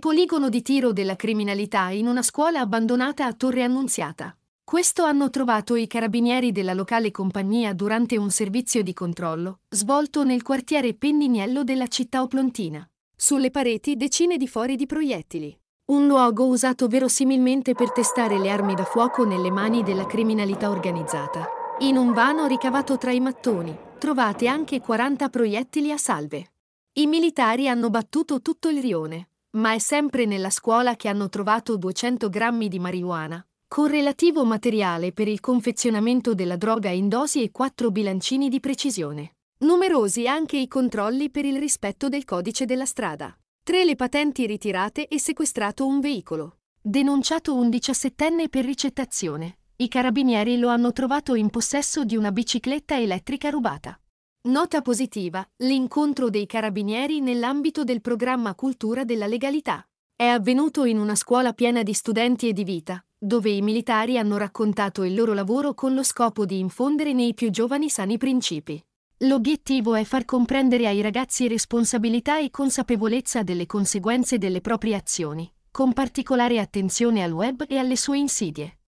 poligono di tiro della criminalità in una scuola abbandonata a Torre Annunziata. Questo hanno trovato i carabinieri della locale compagnia durante un servizio di controllo, svolto nel quartiere Pendiniello della città oplontina. Sulle pareti decine di fori di proiettili. Un luogo usato verosimilmente per testare le armi da fuoco nelle mani della criminalità organizzata. In un vano ricavato tra i mattoni, trovate anche 40 proiettili a salve. I militari hanno battuto tutto il rione, ma è sempre nella scuola che hanno trovato 200 grammi di marijuana, con relativo materiale per il confezionamento della droga in dosi e quattro bilancini di precisione. Numerosi anche i controlli per il rispetto del codice della strada. Tre le patenti ritirate e sequestrato un veicolo. Denunciato un diciassettenne per ricettazione. I carabinieri lo hanno trovato in possesso di una bicicletta elettrica rubata. Nota positiva, l'incontro dei carabinieri nell'ambito del programma Cultura della Legalità. È avvenuto in una scuola piena di studenti e di vita, dove i militari hanno raccontato il loro lavoro con lo scopo di infondere nei più giovani sani principi. L'obiettivo è far comprendere ai ragazzi responsabilità e consapevolezza delle conseguenze delle proprie azioni, con particolare attenzione al web e alle sue insidie.